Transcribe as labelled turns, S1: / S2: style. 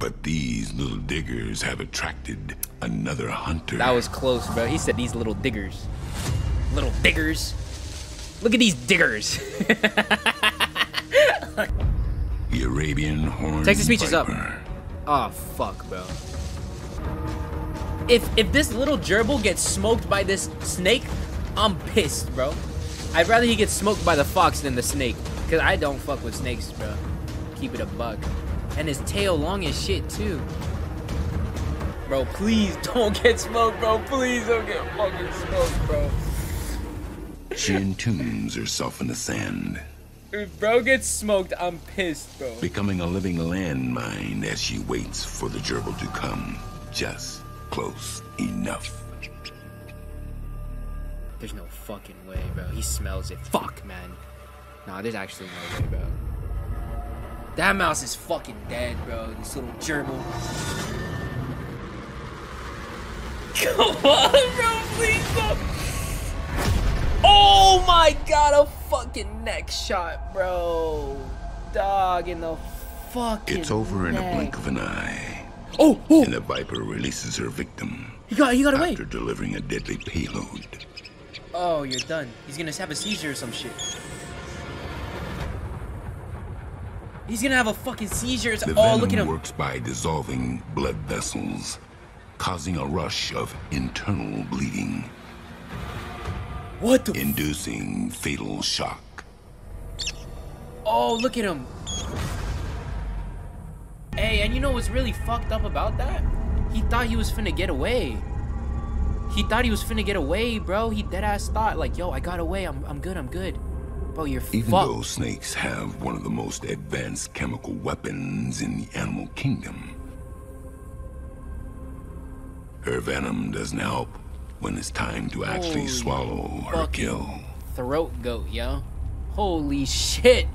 S1: But these little diggers have attracted another hunter.
S2: That was close, bro. He said these little diggers. Little diggers. Look at these diggers.
S1: the Arabian horn.
S2: Texas speech is up. Oh fuck, bro. If if this little gerbil gets smoked by this snake, I'm pissed, bro. I'd rather he gets smoked by the fox than the snake. Cause I don't fuck with snakes, bro. Keep it a buck. And his tail long as shit too. Bro, please don't get smoked, bro. Please don't get fucking smoked, bro.
S1: She entombs herself in the sand,
S2: If bro gets smoked, I'm pissed, bro.
S1: becoming a living landmine as she waits for the gerbil to come just close enough.
S2: There's no fucking way, bro. He smells it. Fuck, man. Nah, there's actually no way, bro. That mouse is fucking dead, bro. This little gerbil. Come on, bro. Please don't. Oh my god, a fucking neck shot, bro. Dog in the fucking
S1: It's over in a blink of an eye,
S2: Oh, oh,
S1: and the viper releases her victim
S2: he got, he got away.
S1: after delivering a deadly payload.
S2: Oh, you're done. He's gonna have a seizure or some shit. He's gonna have a fucking seizure. It's-
S1: The
S2: Oh, look at him.
S1: works by dissolving blood vessels, causing a rush of internal bleeding,
S2: What the?
S1: inducing fatal shock.
S2: Oh, look at him. Hey, and you know what's really fucked up about that? He thought he was finna get away. He thought he was finna get away, bro. He dead ass thought like, yo, I got away. I'm, I'm good. I'm good. Bro, you're
S1: Even
S2: fucked.
S1: though snakes have one of the most advanced chemical weapons in the animal kingdom, her venom doesn't help when it's time to actually
S2: Holy
S1: swallow her
S2: fucking
S1: kill.
S2: Throat goat, yo. Holy shit.